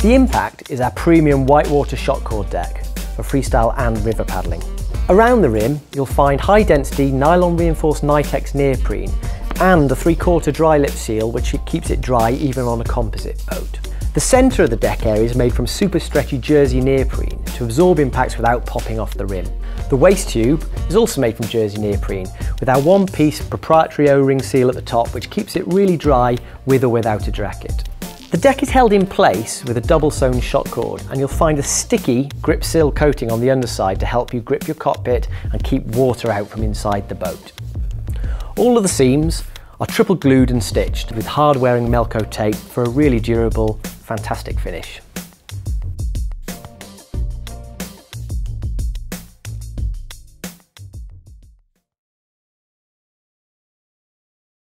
The Impact is our premium whitewater shockcord deck for freestyle and river paddling. Around the rim, you'll find high density nylon reinforced Nitex neoprene and a three-quarter dry lip seal which keeps it dry even on a composite boat. The centre of the deck area is made from super stretchy jersey neoprene to absorb impacts without popping off the rim. The waist tube is also made from jersey neoprene with our one-piece proprietary O-ring seal at the top which keeps it really dry with or without a jacket. The deck is held in place with a double sewn shock cord and you'll find a sticky grip seal coating on the underside to help you grip your cockpit and keep water out from inside the boat. All of the seams are triple glued and stitched with hard wearing Melco tape for a really durable, fantastic finish.